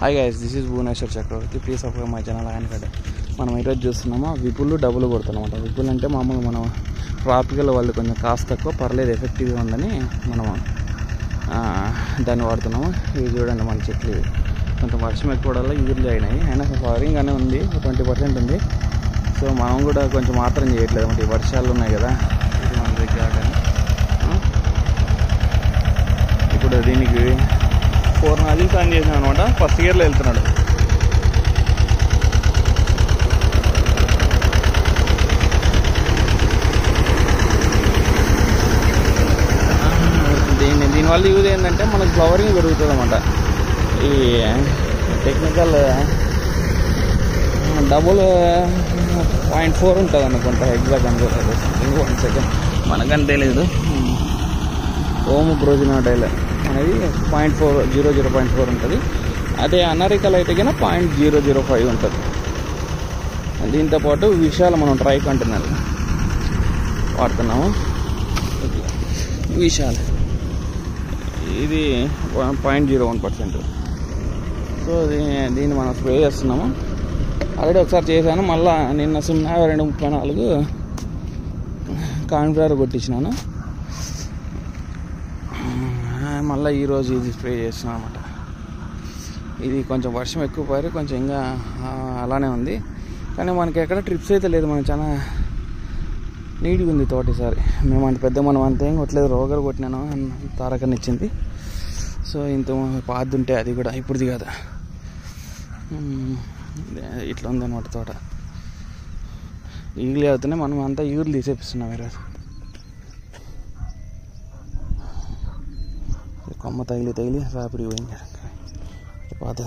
Hi guys this is Bhuvaneshwar Chakravarthy please of my channel ఆయన కడే మనం ఈరోజు చూస్తున్నామా? విపుల్ డబ్బులు కొడుతున్నమాట విపుల్ అంటే మామూలు మనం ట్రాపికల్ వాళ్ళు కొంచెం కాస్ట్ తక్కువ పర్లేదు ఎఫెక్టివ్గా ఉందని మనం దాన్ని వాడుతున్నాము. ఇవి చూడండి మన చెట్లు ఇవి. వర్షం ఎక్కువ వల్ల అయినాయి. అయినా ఫ్లవరింగ్ ఉంది ట్వంటీ పర్సెంట్ ఉంది. సో మనం కూడా కొంచెం మాత్రం చేయట్లేదు అంటే ఈ వర్షాలు ఉన్నాయి కదా ఇది మన దగ్గర ఇప్పుడు దీనికి ఫోర్ నాజిల్స్ ఆన్ చేసాం అనమాట. ఫస్ట్ ఇయర్లో వెళ్తున్నాడు. దీని దీనివల్ల యూజ్ ఏంటంటే మనకు ఫ్లవరింగ్ పెరుగుతుంది అనమాట. ఈ టెక్నికల్ డబుల్ పాయింట్ ఫోర్ ఉంటుంది అనుకుంటా ఎగ్జాక్ట్ అనుకుంటా. వన్ సెకండ్ మనకని తెలియదు ఓము బ్రోజినాటైల్ అనేది point four zero zero point four ఉంటుంది. అదే అనరికల్ అయితే కన్నా పాయింట్ జీరో జీరో ఫైవ్ ఉంటుంది. దీంతో పాటు విషయాలు మనం ట్రై కంటున్నారు వాడుతున్నాము. విషయాలు ఇది point zero one percent. So దీన్ని మనం స్ప్రే చేస్తున్నాము. ఆల్రెడీ ఒకసారి చేశాను మళ్ళా నిన్న సున్నా రెండు ముప్పై నాలుగు కాన్ఫ్లవర్ కొట్టించినాను. మళ్ళీ ఈరోజు ఇది స్ప్రే చేస్తున్నాం అనమాట ఇది కొంచెం వర్షం ఎక్కువ పడి కొంచెం ఇంకా అలానే ఉంది. కానీ మనకి ఎక్కడ ట్రిప్స్ అయితే లేదు మనం చాలా నీట్గా ఉంది తోట ఈసారి. మేము అంత పెద్ద మనం అంత ఏం కొట్టలేదు రోగర్ కొట్టినాను తారకని ఇచ్చింది. సో ఇంత పాదుంటే అది కూడా ఇప్పుడుది కాదు. ఇట్లా ఇట్లా ఉందన్నమాట తోట. ఈగలు అవుతున్నాయి మనం అంతా ఈగులు తీసేపిస్తున్నాం ఈరోజు. Calma, tá ele, tá ele. Vai abrir o Ender. Pode.